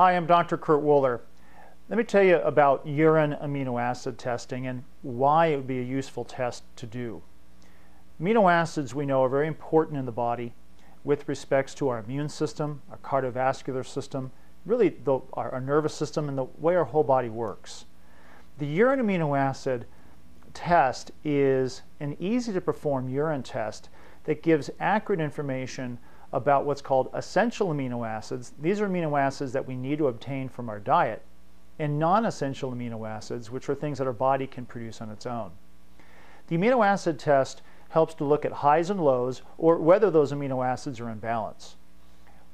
Hi, I'm Dr. Kurt Woeller. Let me tell you about urine amino acid testing and why it would be a useful test to do. Amino acids we know are very important in the body with respects to our immune system, our cardiovascular system, really the, our, our nervous system and the way our whole body works. The urine amino acid test is an easy to perform urine test that gives accurate information about what's called essential amino acids. These are amino acids that we need to obtain from our diet, and non-essential amino acids, which are things that our body can produce on its own. The amino acid test helps to look at highs and lows or whether those amino acids are in balance.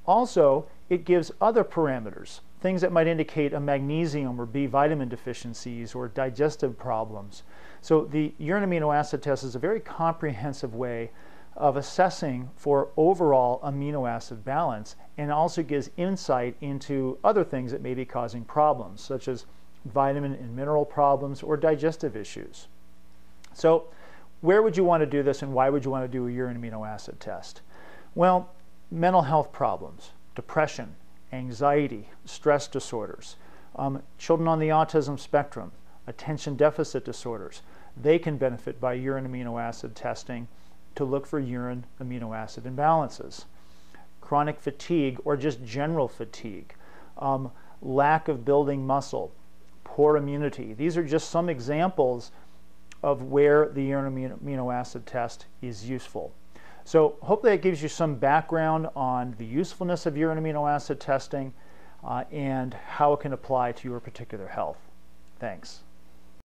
Also, it gives other parameters, things that might indicate a magnesium or B vitamin deficiencies or digestive problems. So the urine amino acid test is a very comprehensive way of assessing for overall amino acid balance and also gives insight into other things that may be causing problems, such as vitamin and mineral problems or digestive issues. So where would you want to do this and why would you want to do a urine amino acid test? Well, mental health problems, depression, anxiety, stress disorders, um, children on the autism spectrum, attention deficit disorders, they can benefit by urine amino acid testing to look for urine amino acid imbalances. Chronic fatigue or just general fatigue, um, lack of building muscle, poor immunity. These are just some examples of where the urine amino acid test is useful. So hopefully that gives you some background on the usefulness of urine amino acid testing uh, and how it can apply to your particular health. Thanks.